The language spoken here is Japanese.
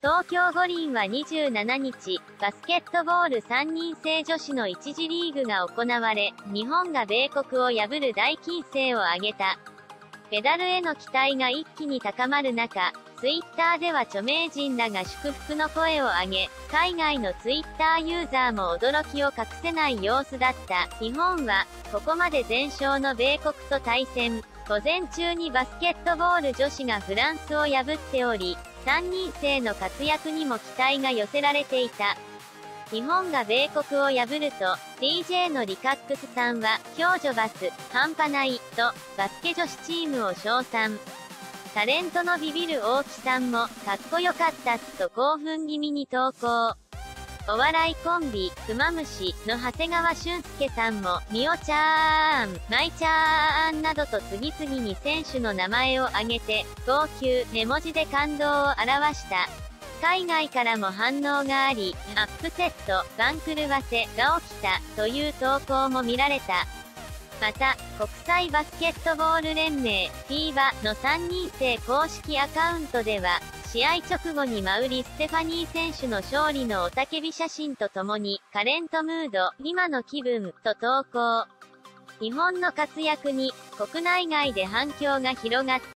東京五輪は27日、バスケットボール3人制女子の1次リーグが行われ、日本が米国を破る大金星を挙げた。ペダルへの期待が一気に高まる中、ツイッターでは著名人らが祝福の声を上げ、海外のツイッターユーザーも驚きを隠せない様子だった。日本は、ここまで全勝の米国と対戦。午前中にバスケットボール女子がフランスを破っており、3人制の活躍にも期待が寄せられていた。日本が米国を破ると、DJ のリカックスさんは、共助バス、半端ない、と、バスケ女子チームを称賛。タレントのビビる大木さんも、かっこよかった、と興奮気味に投稿。お笑いコンビ、クマムシの長谷川俊介さんも、みおちゃーん、まいちゃーんなどと次々に選手の名前を挙げて、号泣、絵文字で感動を表した。海外からも反応があり、アップセット、番狂わせが起きた、という投稿も見られた。また、国際バスケットボール連盟、FIBA の3人制公式アカウントでは、試合直後にマウリ・ステファニー選手の勝利の雄たけび写真とともに、カレントムード、今の気分、と投稿。日本の活躍に、国内外で反響が広がった。